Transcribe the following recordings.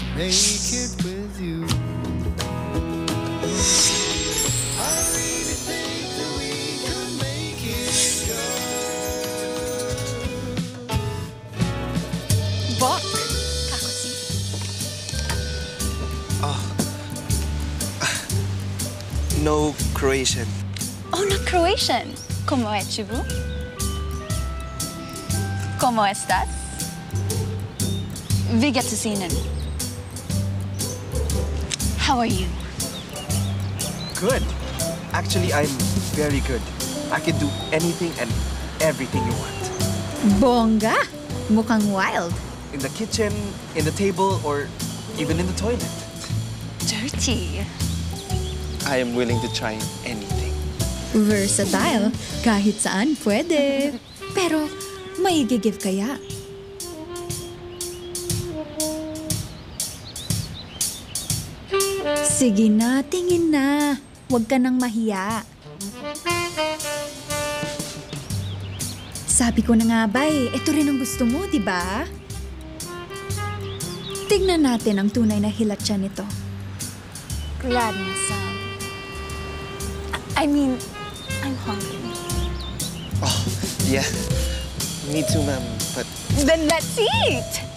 to make it with you. I really think that we could make it Bok! Kakosi. No Croatian. Oh, not Croatian. ¿Cómo es, Chibu? ¿Cómo estás? Vilka tusinen. How are you? Good. Actually, I'm very good. I can do anything and everything you want. Bongga! Mukhang wild. In the kitchen, in the table, or even in the toilet. Dirty. I am willing to try anything. Versatile. Kahit saan pwede. Pero, may give kaya? Sige na, tingin na. Huwag ka nang mahiya. Sabi ko na nga ba eh, ito rin ang gusto mo, di ba? Tignan natin ang tunay na hilatsa nito. Glad na son. I mean, I'm hungry. Yeah. Me too, ma'am. But Then let's eat!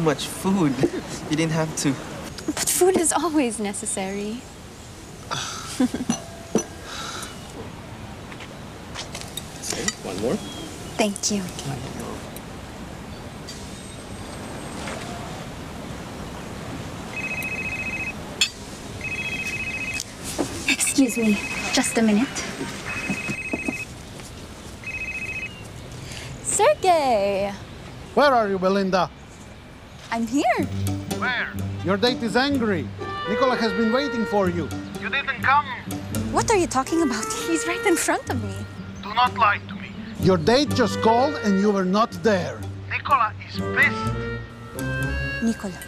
Too much food. You didn't have to. But food is always necessary. One more. Thank you. Excuse me, just a minute. Sergey, Where are you, Belinda? I'm here. Where? Your date is angry. Nicola has been waiting for you. You didn't come. What are you talking about? He's right in front of me. Do not lie to me. Your date just called and you were not there. Nicola is pissed. Nicola.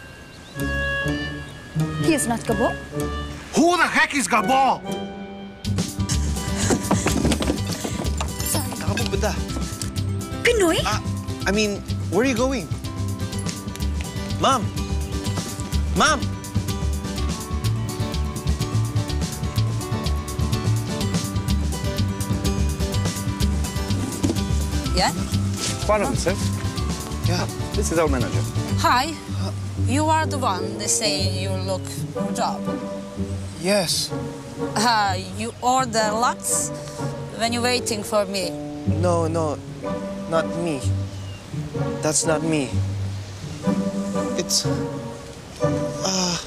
He is not Gabo. Who the heck is Gabo? Saan ka pupunta? Pinoy? Ah, I mean, where are you going? Mom! Mom! Yeah? Follow me, sir. Yeah. This is our manager. Hi. You are the one they say you look for a job. Yes. Uh, you order lots when you're waiting for me. No, no. Not me. That's not me. It's... Uh...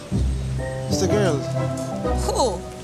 It's the girl. Who?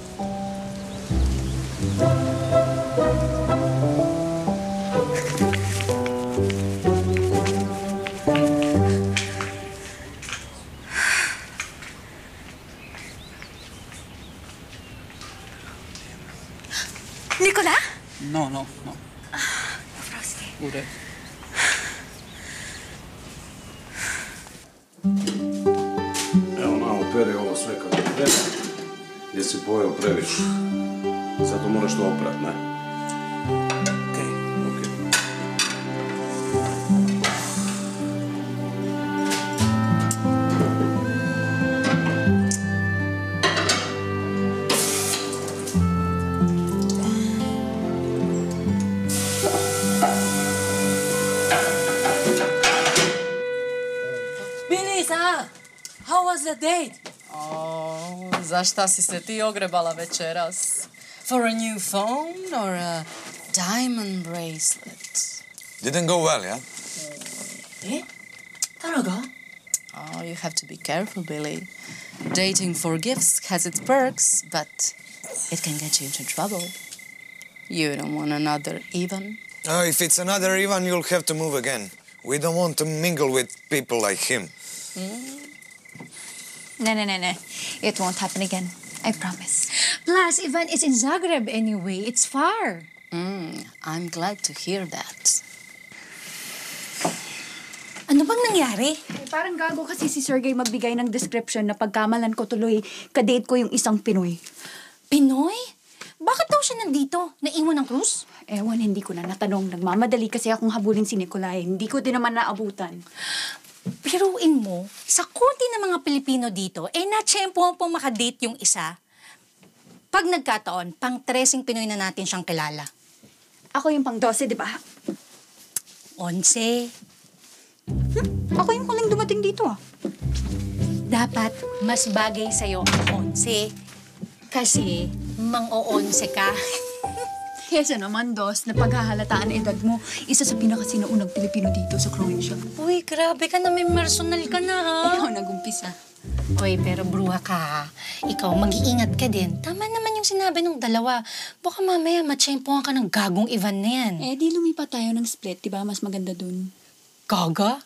Jesi pojeo previše. Zato moraš to oprat, ne? Šta si se ti ogrebala večeras? For a new phone or a diamond bracelet? Didn't go well, yeah? Eh? Talaga? Oh, you have to be careful, Billy. Dating for gifts has its perks, but it can get you into trouble. You don't want another Ivan? Oh, if it's another Ivan, you'll have to move again. We don't want to mingle with people like him. No, no, no, no. It won't happen again. I promise. Plus, Ivan is in Zagreb anyway. It's far. Mm, I'm glad to hear that. Ano bang nangyari? Eh, parang gago kasi si Sergey magbigay ng description na pagkamalan ko tuloy, kadate ko yung isang Pinoy. Pinoy? Bakit daw siya nandito? Naiwan ng cruise? Ewan, hindi ko na natanong. Nagmamadali kasi akong habulin si Nicolay. Hindi ko din naman naabutan. Biruin mo, sa konti ng mga Pilipino dito, eh na-tsempo po makadate yung isa. Pag nagkataon, pang tresing Pinoy na natin siyang kilala. Ako yung pang 12, di ba? Onse. Ako yung huling dumating dito ah. Dapat mas bagay sa'yo ang onse. Kasi mang-o-onse ka. Kesa naman, Dos, na paghahalataan ang edad mo, isa sa pinakasinuunang Pilipino dito sa Croatia. Uy, grabe ka na. May personal ka na, ha? Ikaw nagumpisa. Uy, pero bruha ka, ha? Ikaw, mag-iingat ka din. Tama naman yung sinabi ng dalawa. Baka mamaya matsyempohan ka ng gagong Ivan na yan. Eh, di lumipat tayo ng split, di ba? Mas maganda dun. Gaga?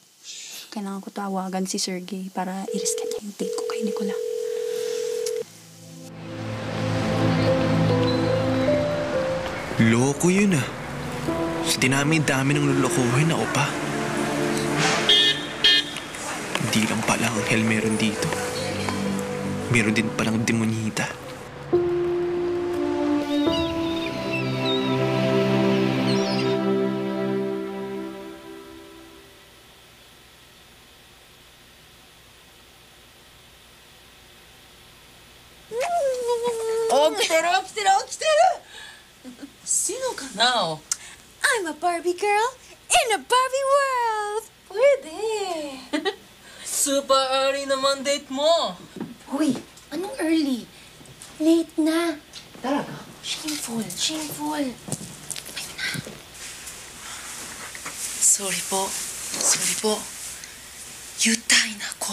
Kailangan ko tawagan si Sergey para i-reschedule yung date ko kay Nicola. Loko yun ah. Sa dinami-dami ng lulukuhin ako pa. Hindi lang pala ang hell meron dito. Meron din palang demonita. Obstero, obstero! Now? I'm a Barbie girl in a Barbie world! Pwede. Super early naman date mo. Uy, anong early? Late na. Talaga? Shameful, shameful. Sorry po. Sorry po. Yutay na ko.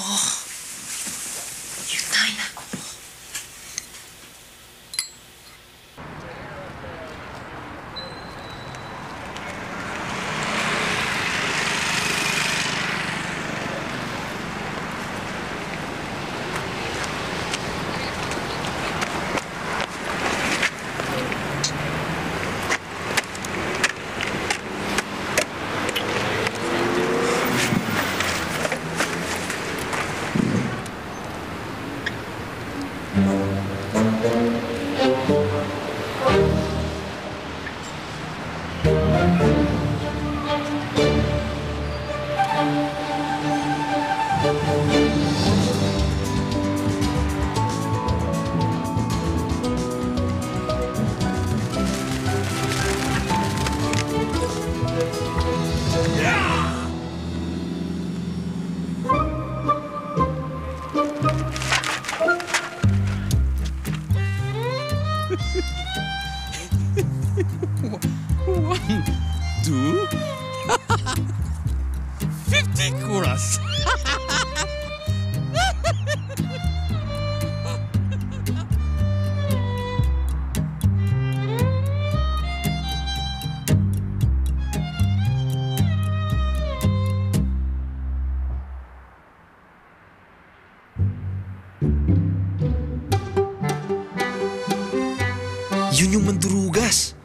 Yung mandurugas.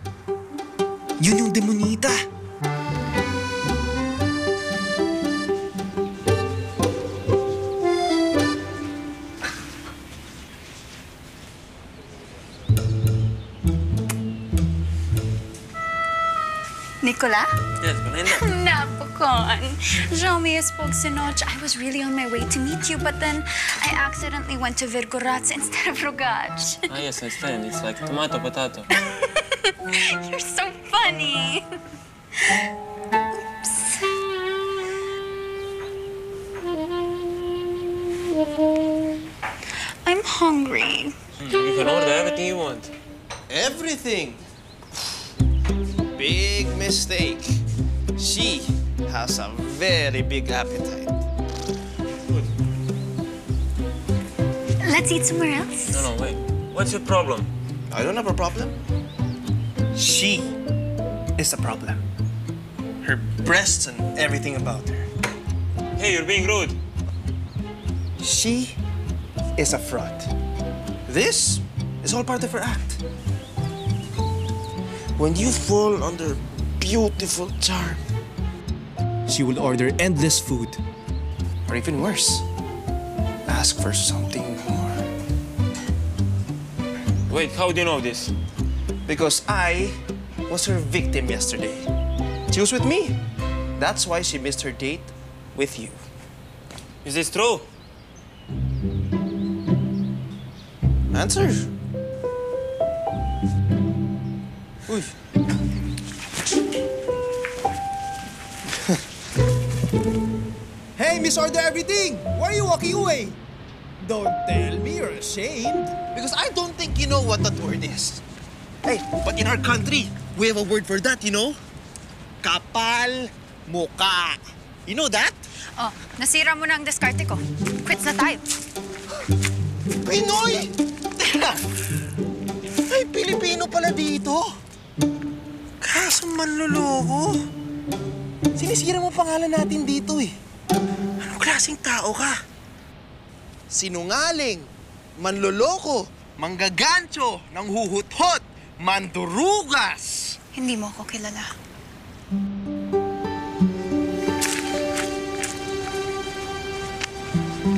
Yun yung demonita. Nicola? Yes, Belinda. Napokon. Jean-Mi spoke sa noche. I was really on my way to meet you, but then I accidentally went to Virgorats instead of Rogach. Ah, yes, I understand. It's like tomato, potato. You're so funny. Oops. I'm hungry. You can order everything you want. Everything. Big mistake. She has a very big appetite. Let's eat somewhere else. No, no, wait. What's your problem? I don't have a problem. She is a problem. Her breasts and everything about her. Hey, you're being rude. She is a fraud. This is all part of her act. When you fall under beautiful charm, she will order endless food. Or even worse, ask for something more. Wait, how do you know this? Because I was her victim yesterday. She was with me. That's why she missed her date with you. Is this true? Answer. Uy. Hey, Miss Order Everything! Why are you walking away? Don't tell me you're ashamed. Because I don't think you know what that word is. Hey, but in our country, we have a word for that, you know? Kapal muka. You know that? Oh, nasira mo na ang diskarte ko. Quits na tayo. Pinoy! Teka! Ay, Pilipino pala dito. Kaso manloloko. Sinisira mo pangalan natin dito eh. Anong klaseng tao ka? Sinungaling, manloloko, manggagancho, nanghuhuthot, mandurugas. Hindi mo ako kilala.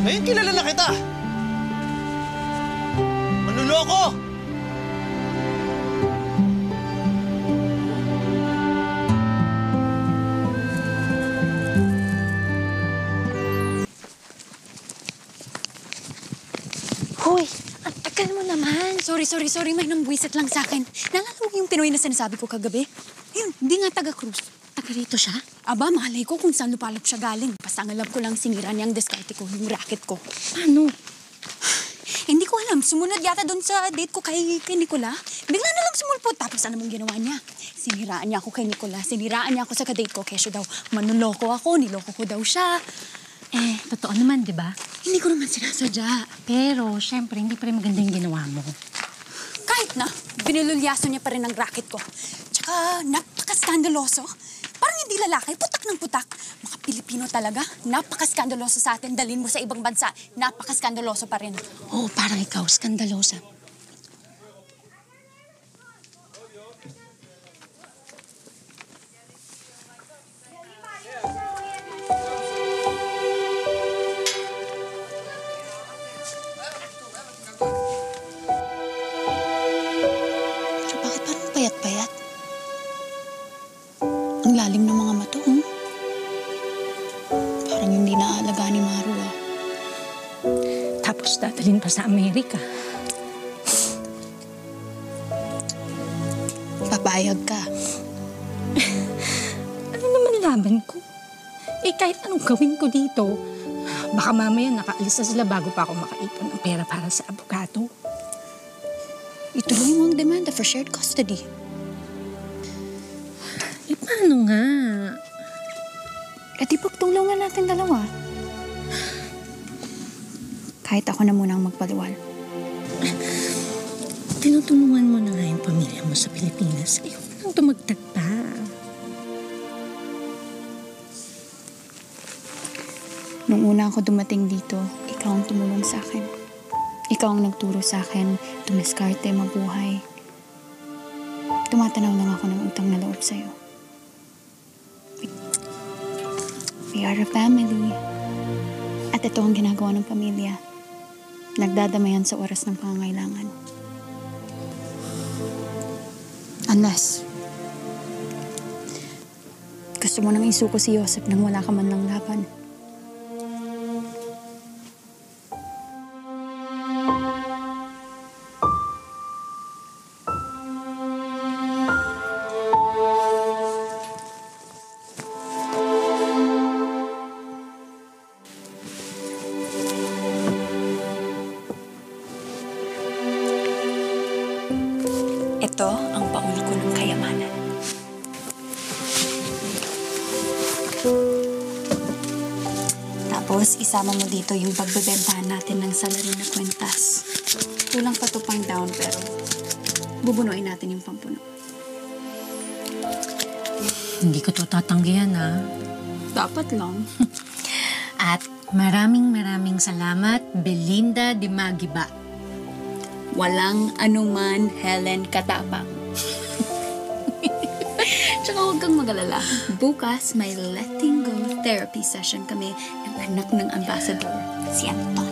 Ngayon kilala na kita. Manloloko! Hoy, Sorry, sorry, sorry. May nambwisit lang sa akin. Naalala mo yung Pinoy na sinasabi ko kagabi? Yun, hindi nga taga-cruise. Taga rito siya? Aba, malay ko kung saan lupalop siya galing. Basta ang alam ko lang sinira niya ang diskarte ko, yung racket ko. Paano? hindi ko alam. Sumunod yata doon sa date ko kay, kay Nicola. Bigla na lang sumulpot. Tapos ano mong ginawa niya? Siniraan niya ako kay Nicola. Siniraan niya ako sa kadate ko. Kesyo daw, manuloko ako. Niloko ko daw siya. Eh, totoo naman, di ba? Hindi ko naman sinasadya. Pero, syempre, hindi pa rin maganda yung ginawa mo. Kahit na, binilulyaso niya pa rin ang racket ko. Tsaka, napaka-skandaloso. Parang hindi lalaki, putak ng putak. Mga Pilipino talaga, napaka-skandaloso sa atin. Dalin mo sa ibang bansa, napaka-skandaloso pa rin. Oo, parang ikaw, skandalosa. Ko dito, baka mamaya nakaalis na sila bago pa ako makaipon ng pera para sa abogado. Ituloy mo ang demanda for shared custody. Eh, paano nga? Eh di pagtulungan natin dalawa. Kahit ako na muna ang magpaliwal. Tinutulungan mo na nga yung pamilya mo sa Pilipinas. Ayaw mo nang tumagtag pa. Nung una ako dumating dito, ikaw ang tumulong sa akin. Ikaw ang nagturo sa akin, tumiskarte, mabuhay. Tumatanaw lang ako ng utang na loob sa'yo. We- are a family. At ito ang ginagawa ng pamilya. Nagdadamayan sa oras ng pangangailangan. Unless, gusto mo nang isuko si Joseph nang wala ka man ng laban. Isama mo dito yung pagbebentahan natin ng salary na kwentas. Kulang pa to pang down, pero bubunuin natin yung pampuno. Hindi ko to tatanggihan, ha? Dapat lang. At maraming maraming salamat, Belinda de Magiba. Walang anuman, Helen Katapang. Huwag kang magalala. Bukas, may letting go therapy session kami ng anak ng ambassador, si Anton.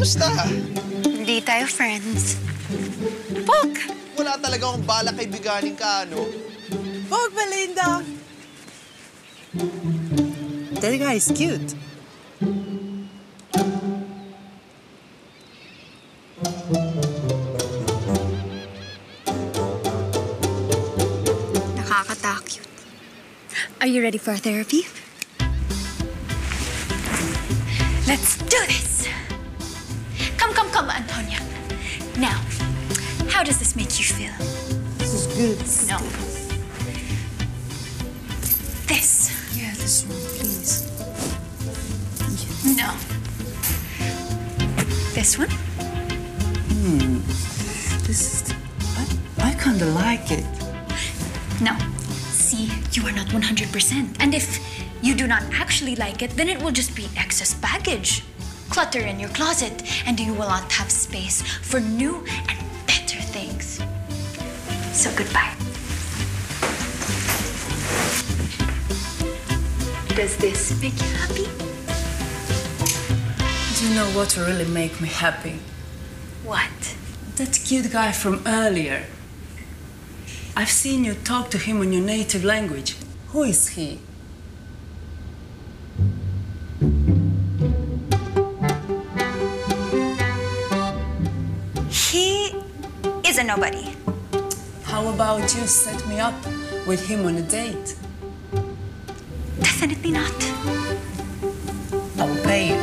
Kamusta? Hindi tayo friends. Pog! Wala talaga akong balak kaibiganin ka, ano? Vogue, Belinda! That guy is cute. Nakakatakot. Are you ready for therapy? Let's do this! Come, come, come, Antonia. Now, how does this make you feel? This is good. No. This. Yeah, this one, please. No. This one? Hmm. This is. I, I kinda like it. No. See, you are not 100%. And if you do not actually like it, then it will just be excess baggage. Clutter in your closet, and you will not have space for new and better things. So goodbye. Does this make you happy? Do you know what will really make me happy? What? That cute guy from earlier. I've seen you talk to him in your native language. Who is he? He a nobody. How about you set me up with him on a date? Definitely not. I'll pay you.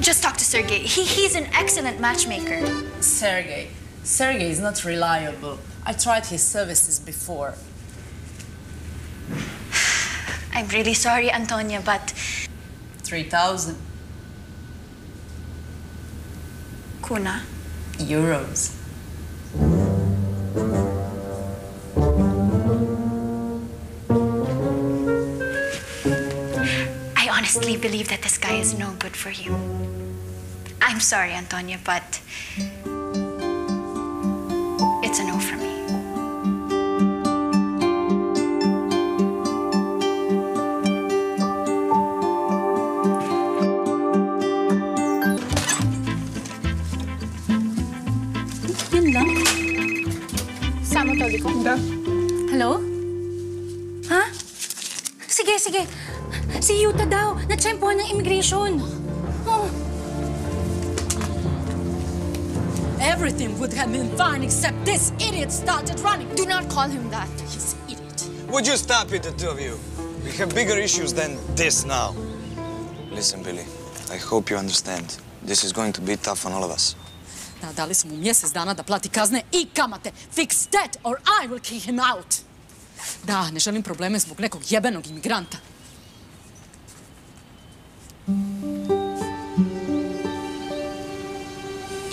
Just talk to Sergey. He, he's an excellent matchmaker. Sergey. Sergey is not reliable. I tried his services before. I'm really sorry, Antonia, but 3,000 Kuna, euros. I honestly believe that this guy is no good for you. I'm sorry, Antonia, but it's a no for me. Sige, sige. Si Yuta daw. Na-tsempohan ng immigration. Oh. Everything would have been fine except this idiot started running. Do not call him that. He's an idiot. Would you stop it, the two of you? We have bigger issues than this now. Listen, Billy, I hope you understand. This is going to be tough on all of us. Da, dali smo mu mjesec dana da plati kazne i kamate. Fix that or I will kick him out. Da, ne želim probleme zbog nekog jebenog imigranta.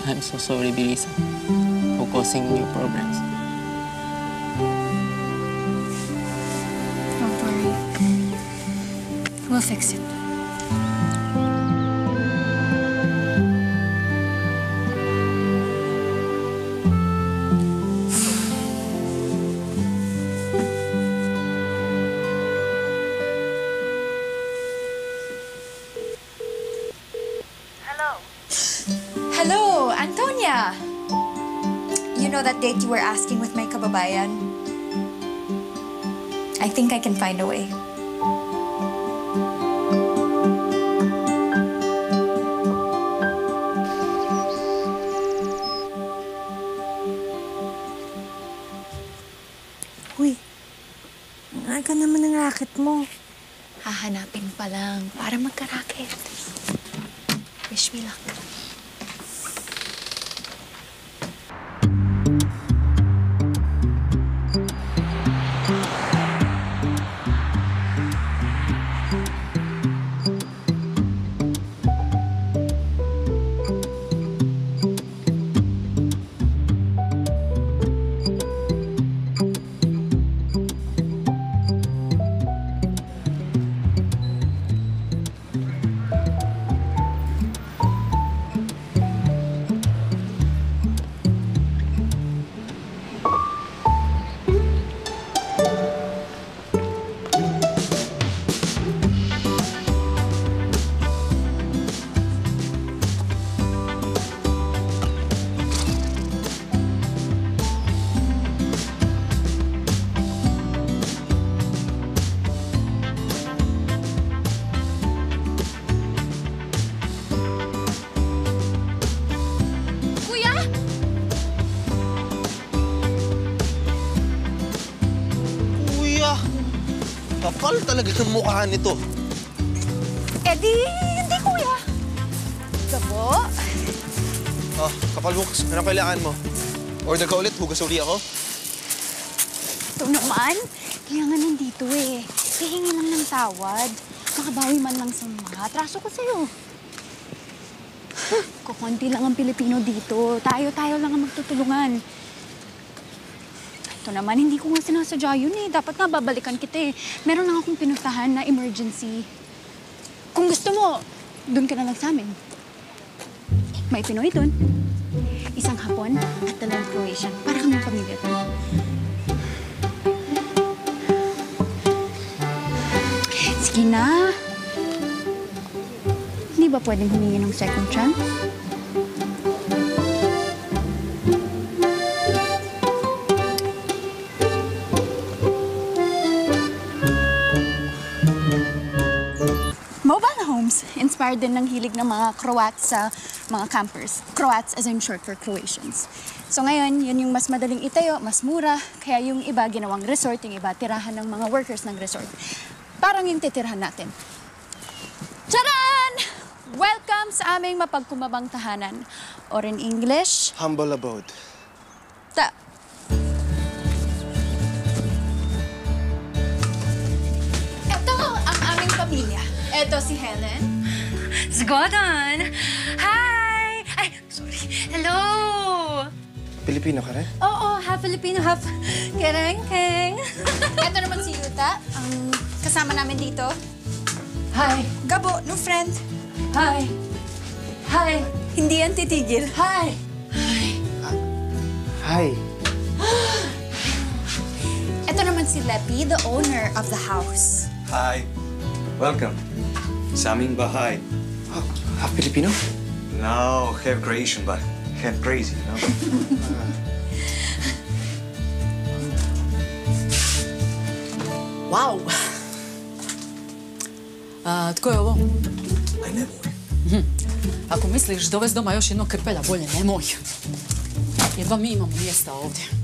I'm so sorry, Bilisa, for causing you problems. Don't worry. We'll fix it. Date you were asking with my kababayan? I think I can find a way. Uy, aga naman ng racket mo. Hahanapin pa lang para magka-racket. Wish me luck. Kapal ng mukha nito. Eh di, hindi kuya. Gabo. Oh, kapal mo. Anong kailangan mo? Order ka ulit, hugas uli ako. Ito naman, kaya nga nandito eh. Hihingi lang ng tawad. Makabawi man lang sa mga atraso ko sa'yo. Kukunti lang ang Pilipino dito. Tayo-tayo lang ang magtutulungan. Ito naman, hindi ko nga sinasadya yun eh. Dapat nga babalikan kita eh. Meron lang akong pinuntahan na emergency. Kung gusto mo, doon ka na lang sa amin. May Pinoy doon. Isang Hapon at dalawang Croatian. Para kami pamilya doon. Sige na. Hindi ba pwedeng humingi ng second chance? Inspired din ng hilig ng mga Croats sa mga campers. Croats as in short for Croatians. So ngayon, yun yung mas madaling itayo, mas mura. Kaya yung iba ginawang resort, yung iba tirahan ng mga workers ng resort. Parang yung titirhan natin. Charan! Welcome sa aming mapagkumabang tahanan. Or in English, Humble abode. ta... Ito ang aming pamilya. Ito si Helen. Zgodon! Hi! Ay, sorry. Hello! Pilipino ka rin? Oo, half Filipino, half kerengkeng. Ito naman si Yuta, ang kasama namin dito. Hi! Gabo, no friend. Hi! Hi! Hindi yan titigil. Hi! Hi. Ito naman si Lepi, the owner of the house. Hi. Welcome. Saming Bahay. Oh, half Filipino? No, half Croatian, but half crazy, you know? wow! Uh, tko je ovo? Aj, nemoj. Hm. Ako misliš dovesti doma još jednog krpelja, bolje nemoj. Jedva mi imamo mjesta ovdje.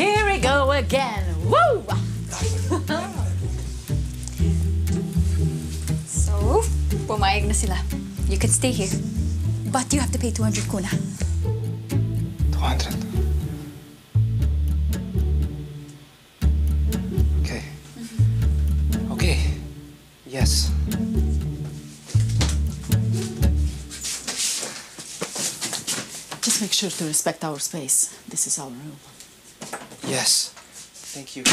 Here we go again. Woo! So, pumayag na sila. You can stay here. But you have to pay 200 kuna. 200. Okay. Mm-hmm. Okay. Yes. Just make sure to respect our space. This is our room. Yes. Thank you.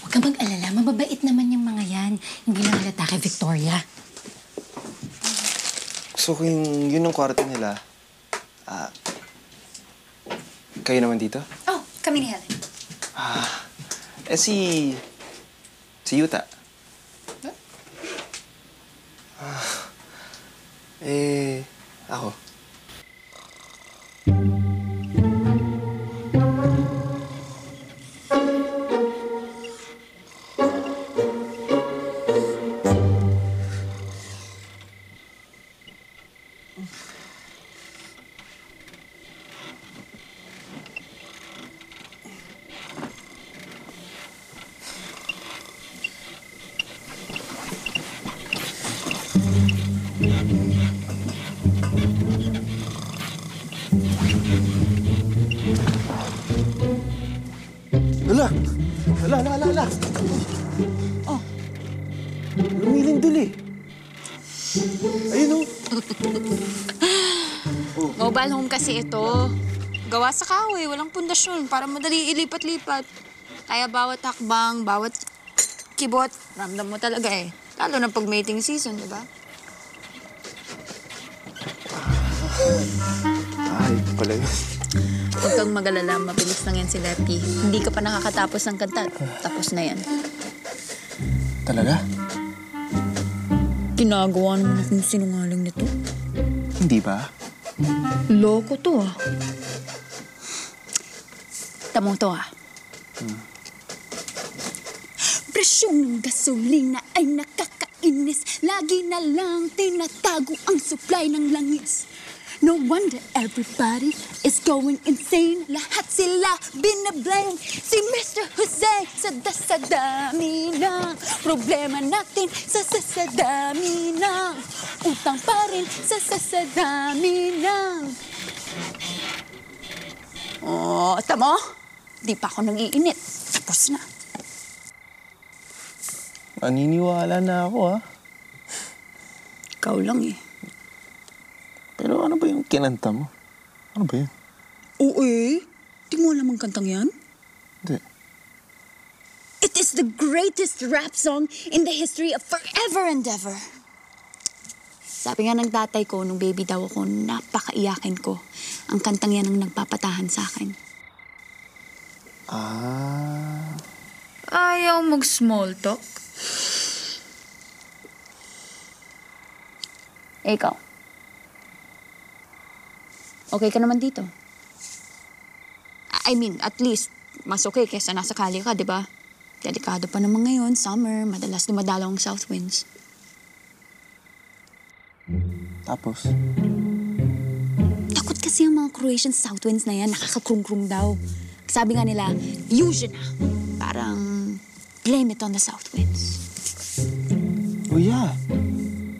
Huwag ka mag-alala, mababait naman yung mga yan. Hindi lang halata kay Victoria. So, kung yun ang kwarto nila, ah, kayo naman dito? Oh, kami ni Helen. Ah, eh si... si Yuta. Ah, eh, ako. Kasi ito. Gawa sa kahoy, walang pundasyon para madali ilipat-lipat. Kaya bawat hakbang, bawat kibot, ramdam mo talaga eh. Lalo na pag mating season, di ba? Ay, pala yun. Huwag kang magalala, mabilis lang yan si Lepi. Hindi ka pa nakakatapos ng kanta, tapos na yan. Talaga? Ginagawa naman akong sinungaling nito. Hindi ba? Loko to ah. Tamo to ah. Presyong ng gasolina ay nakakain inis Lagi na lang tinatago ang supply ng langis No wonder everybody is going insane Lahat sila binablame Si Mr. Jose sa dasadami ng Problema natin sa sasadami ng Utang pa rin sa sasadami ng Oh, tamo? Di pa ako nag-iinit. Tapos na. Maniniwala na ako, ha? Ikaw lang eh. Pero ano ba yung kinanta mo? Ano ba yun? Oo eh. Di mo alam ang kantang yan? Hindi. It is the greatest rap song in the history of forever and ever. Sabi nga ng tatay ko, nung baby daw ako, napakaiyakin ko. Ang kantang yan ang nagpapatahan sa akin. Ah... Ayaw mag-small talk? Ikaw. Okay ka naman dito. I mean, at least, mas okay kaysa nasa kali ka, di ba? Delikado pa naman ngayon, summer, madalas dumadalaw ang south winds. Tapos? Takot kasi ang mga Croatian south winds na yan, nakakakrung-krung daw. Sabi nga nila, use na. Parang, blame it on the south winds. Oh yeah.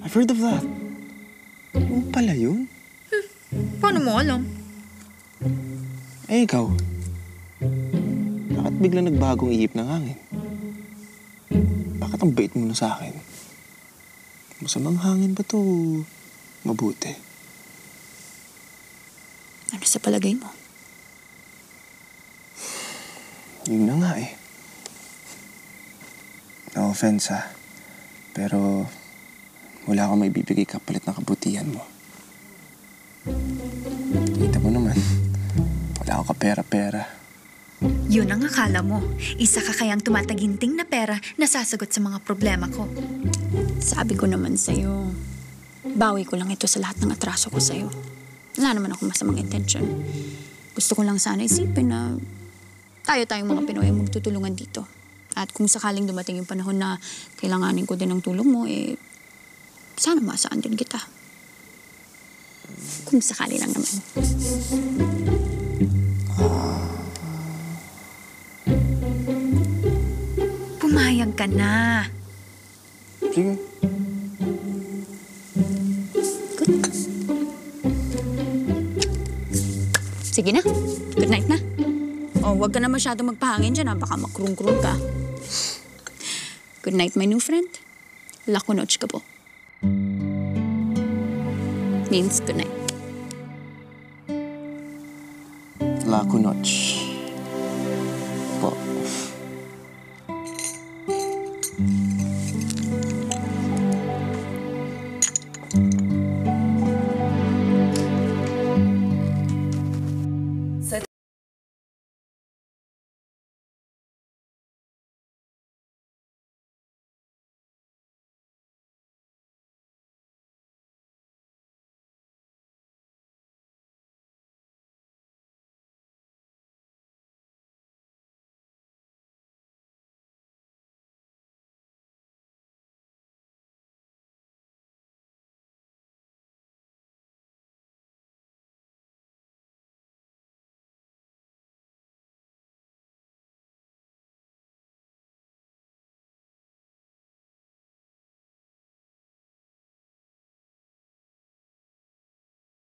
I've heard of that. Ano pala yun? Paano mo alam? Eh, ikaw. Bakit biglang nagbagong ihip ng hangin? Bakit ang bait mo na sa akin? Masamang hangin ba to? Mabuti. Ano sa palagay mo? Yun na nga eh. No offense ha. Pero wala akong may bibigay kapalit ng kabutihan mo. Kita mo naman. Wala akong kapera-pera. Yun ang akala mo. Isa ka kayang tumataginting na pera na sasagot sa mga problema ko. Sabi ko naman sa'yo, bawi ko lang ito sa lahat ng atraso ko sa'yo. Wala naman ako masamang intention. Gusto ko lang sana isipin na tayo tayong mga Pinoy ang magtutulungan dito. At kung sakaling dumating yung panahon na kailanganin ko din ng tulong mo, eh, sana masaan din kita. Kung sakali lang naman. Pumayag ka na. Sige. Sige na. Good night na. Oh, wag ka na masyado magpahangin dyan ha. Baka makrung-krung ka. Good night, my new friend. Lakunoch ka po. Means good night. Laku Notch.